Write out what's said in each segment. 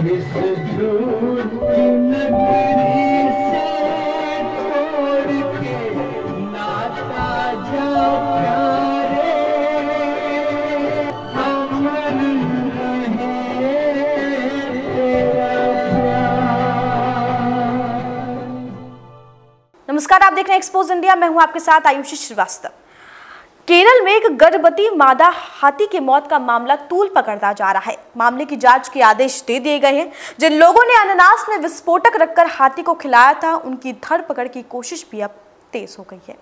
नमस्कार आप देख रहे हैं एक्सपोज इंडिया मैं हूँ आपके साथ आयुषी श्रीवास्तव। केरल में एक गर्भवती मादा हाथी की मौत का मामला तूल पकड़ता जा रहा है। मामले की जाँच के आदेश दे दिए गए हैं। जिन लोगों ने अनानास में विस्फोटक रखकर हाथी को खिलाया था, उनकी धरपकड़ की कोशिश भी अब तेज हो गई है।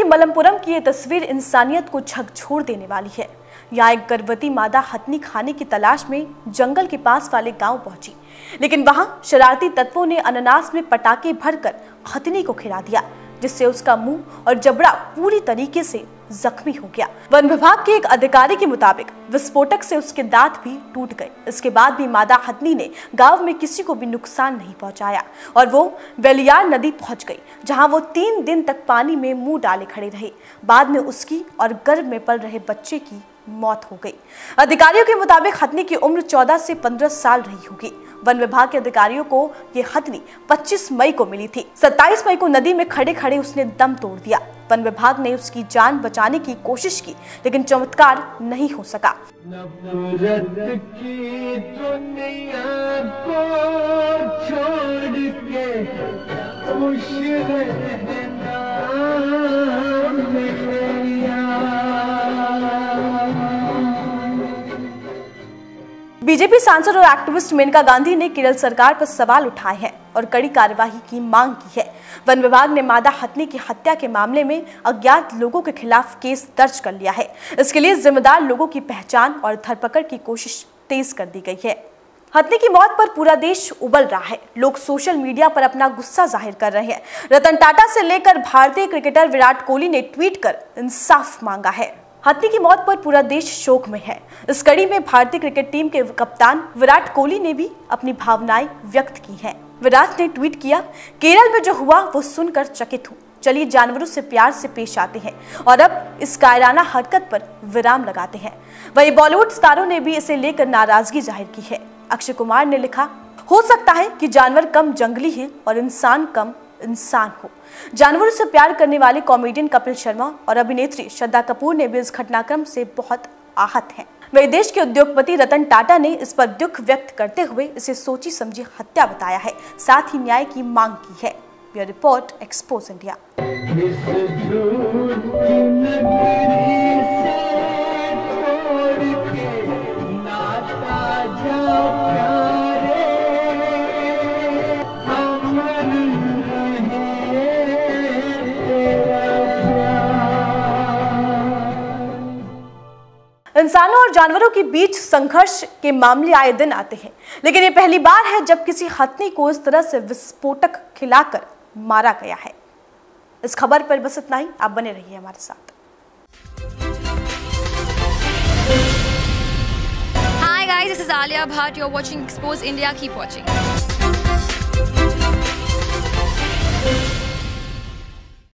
की मलमपुरम की ये तस्वीर इंसानियत को झकझोर देने वाली है। यहाँ एक गर्भवती मादा हथनी खाने की तलाश में जंगल के पास वाले गाँव पहुँची। लेकिन वहाँ शरारती तत्वों ने अनानास में पटाखे भरकर हथनी को खिला दिया, जिससे उसका मुँह और जबड़ा पूरी तरीके से जख्मी हो गया। वन विभाग के एक अधिकारी के मुताबिक विस्फोटक से उसके दांत भी टूट गए। इसके बाद भी मादा हथनी ने गाँव में किसी को भी नुकसान नहीं पहुँचाया और वो बेलियार नदी पहुँच गई, जहाँ वो तीन दिन तक पानी में मुँह डाले खड़े रहे। बाद में उसकी और गर्भ में पल रहे बच्चे की मौत हो गई। अधिकारियों के मुताबिक हथनी की उम्र 14 से 15 साल रही होगी। वन विभाग के अधिकारियों को ये हथनी 25 मई को मिली थी। 27 मई को नदी में खड़े खड़े उसने दम तोड़ दिया। वन विभाग ने उसकी जान बचाने की कोशिश की, लेकिन चमत्कार नहीं हो सका। बीजेपी सांसद और एक्टिविस्ट मेनका गांधी ने केरल सरकार पर सवाल उठाए हैं और कड़ी कार्यवाही की मांग की है। वन विभाग ने मादा हथनी की हत्या के मामले में अज्ञात लोगों के खिलाफ केस दर्ज कर लिया है। इसके लिए जिम्मेदार लोगों की पहचान और धरपकड़ की कोशिश तेज कर दी गई है। हथनी की मौत पर पूरा देश उबल रहा है। लोग सोशल मीडिया पर अपना गुस्सा ज़ाहिर कर रहे हैं। रतन टाटा से लेकर भारतीय क्रिकेटर विराट कोहली ने ट्वीट कर इंसाफ मांगा है। हथनी की मौत पर पूरा देश शोक में है। इस कड़ी में भारतीय क्रिकेट टीम के कप्तान विराट कोहली ने भी अपनी भावनाएँ व्यक्त की हैं। विराट ने ट्वीट किया, केरल में जो हुआ, वो सुनकर चकित हूँ। चलिए जानवरों से प्यार से पेश आते हैं और अब इस कायराना हरकत पर विराम लगाते हैं। वही बॉलीवुड स्टारों ने भी इसे लेकर नाराज़गी ज़ाहिर की है। अक्षय कुमार ने लिखा, हो सकता है कि जानवर कम जंगली हैं और इंसान कम इंसान हो। जानवरों से प्यार करने वाले कॉमेडियन कपिल शर्मा और अभिनेत्री श्रद्धा कपूर ने भी इस घटनाक्रम से बहुत आहत हैं। वही देश के उद्योगपति रतन टाटा ने इस पर दुख व्यक्त करते हुए इसे सोची समझी हत्या बताया है। साथ ही न्याय की मांग की है। Report, expose India. इंसानों और जानवरों के बीच संघर्ष के मामले आए दिन आते हैं लेकिन ये पहली बार है जब किसी हथनी को इस तरह से विस्फोटक खिलाकर मारा गया है इस खबर पर बस इतना ही आप बने रहिए हमारे साथ Hi guys, this is Alia Bhatt. You're watching Expose India. Keep watching.